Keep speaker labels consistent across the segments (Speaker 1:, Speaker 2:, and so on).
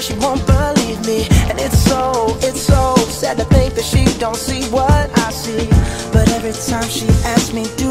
Speaker 1: but she won't believe me. And it's so, it's so sad to think that she don't see what I see. But every time she asks me, do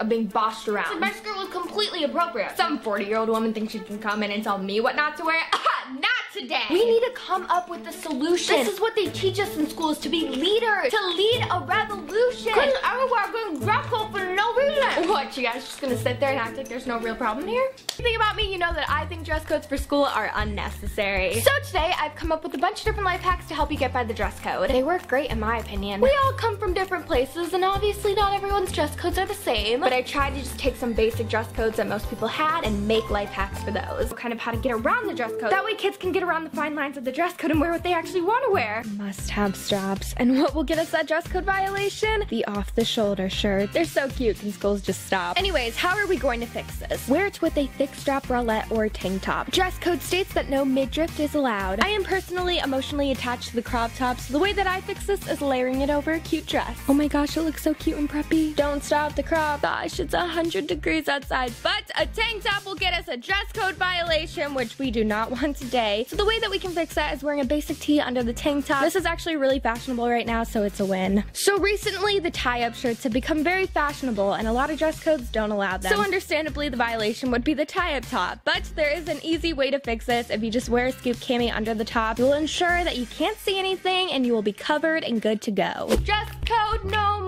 Speaker 2: of being bossed around. My skirt was completely appropriate. Some 40 year old woman thinks she can come in and tell me what not to wear. Today. We need to come up with a solution. This is what they teach us in schools to be leaders, to lead a revolution. Cause everywhere going dress code for no reason. What, you guys just gonna sit there and act like there's no real problem here? You think about me, you know that I think dress codes for school are unnecessary. So today I've come up with a bunch of different life hacks to help you get by the dress code. They work great in my opinion. We all come from different places and obviously not everyone's dress codes are the same, but I tried to just take some basic dress codes that most people had and make life hacks for those. Kind of how to get around the dress code. That way kids can get around the fine lines of the dress code and wear what they actually want to wear. Must have straps. And what will get us that dress code violation? The off the shoulder shirt. They're so cute, can schools just stop? Anyways, how are we going to fix this? Wear it with a thick strap bralette or tank top. Dress code states that no midriff is allowed. I am personally emotionally attached to the crop top, so the way that I fix this is layering it over a cute dress. Oh my gosh, it looks so cute and preppy. Don't stop the crop. Gosh, it's 100 degrees outside, but a tank top will get us a dress code violation, which we do not want today. So the way that we can fix that is wearing a basic tee under the tank top. This is actually really fashionable right now, so it's a win. So recently, the tie-up shirts have become very fashionable, and a lot of dress codes don't allow them. So understandably, the violation would be the tie-up top. But there is an easy way to fix this. If you just wear a scoop cami under the top, you will ensure that you can't see anything, and you will be covered and good to go. Dress code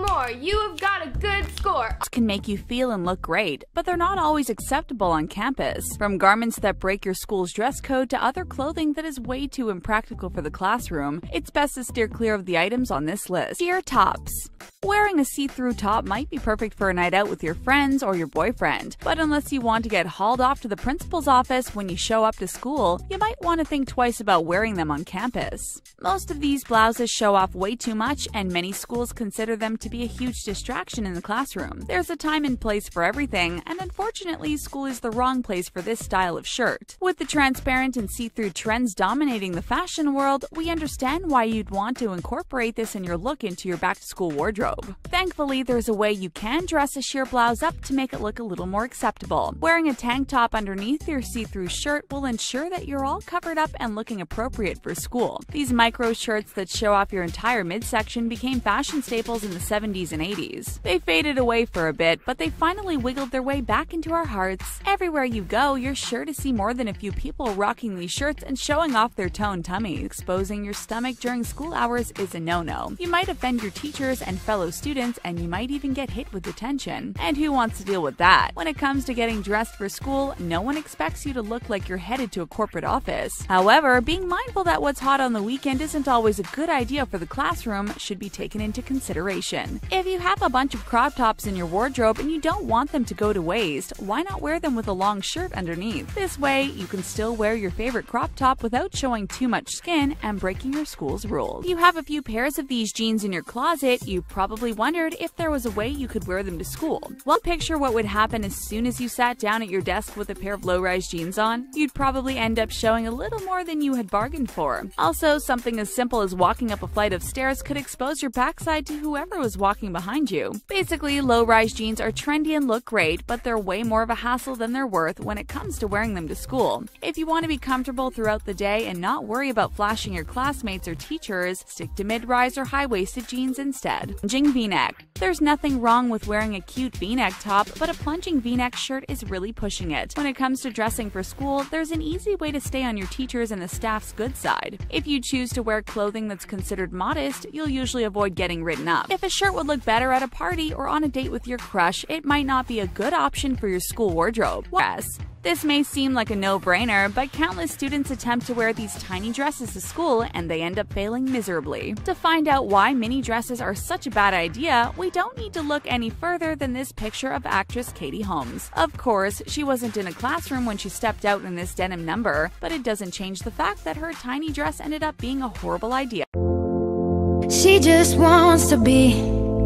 Speaker 2: more. You have got a good score.
Speaker 3: can make you feel and look great, but they're not always acceptable on campus. From garments that break your school's dress code to other clothing that is way too impractical for the classroom, it's best to steer clear of the items on this list. Dear tops. Wearing a see through top might be perfect for a night out with your friends or your boyfriend, but unless you want to get hauled off to the principal's office when you show up to school, you might want to think twice about wearing them on campus. Most of these blouses show off way too much, and many schools consider them to be a huge distraction in the classroom. There's a time and place for everything, and unfortunately, school is the wrong place for this style of shirt. With the transparent and see through trends dominating the fashion world, we understand why you'd want to incorporate this in your look into your back to school wardrobe. Thankfully, there's a way you can dress a sheer blouse up to make it look a little more acceptable. Wearing a tank top underneath your see through shirt will ensure that you're all covered up and looking appropriate for school. These micro shirts that show off your entire midsection became fashion staples in the 70s and 80s. They faded away for a bit, but they finally wiggled their way back into our hearts. Everywhere you go, you're sure to see more than a few people rocking these shirts and showing off their toned tummy. Exposing your stomach during school hours is a no-no. You might offend your teachers and fellow students, and you might even get hit with detention. And who wants to deal with that? When it comes to getting dressed for school, no one expects you to look like you're headed to a corporate office. However, being mindful that what's hot on the weekend isn't always a good idea for the classroom should be taken into consideration. If you have a bunch of crop tops in your wardrobe and you don't want them to go to waste, why not wear them with a long shirt underneath? This way, you can still wear your favorite crop top without showing too much skin and breaking your school's rules. If you have a few pairs of these jeans in your closet, you probably wondered if there was a way you could wear them to school. Well, picture what would happen as soon as you sat down at your desk with a pair of low-rise jeans on. You'd probably end up showing a little more than you had bargained for. Also, something as simple as walking up a flight of stairs could expose your backside to whoever was walking behind you. Basically, low-rise jeans are trendy and look great, but they're way more of a hassle than they're worth when it comes to wearing them to school. If you want to be comfortable throughout the day and not worry about flashing your classmates or teachers, stick to mid-rise or high-waisted jeans instead. Plunging v-neck. There's nothing wrong with wearing a cute v-neck top, but a plunging v-neck shirt is really pushing it. When it comes to dressing for school, there's an easy way to stay on your teachers and the staff's good side. If you choose to wear clothing that's considered modest, you'll usually avoid getting written up. If a shirt would look better at a party or on a date with your crush, it might not be a good option for your school wardrobe. Yes, this may seem like a no-brainer, but countless students attempt to wear these tiny dresses to school and they end up failing miserably. To find out why mini dresses are such a bad idea, we don't need to look any further than this picture of actress Katie Holmes. Of course, she wasn't in a classroom when she stepped out in this denim number, but it doesn't change the fact that her tiny dress ended up being a horrible idea.
Speaker 4: She just wants to be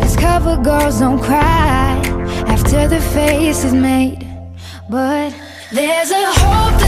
Speaker 4: cause cover girls don't cry after the face is made. But there's a hole